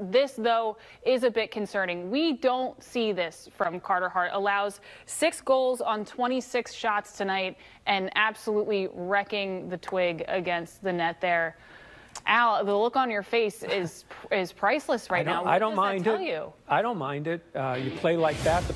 This, though, is a bit concerning. We don't see this from Carter Hart. Allows six goals on 26 shots tonight and absolutely wrecking the twig against the net there. Al, the look on your face is is priceless right I now. What I don't mind it. You? I don't mind it. Uh, you play like that.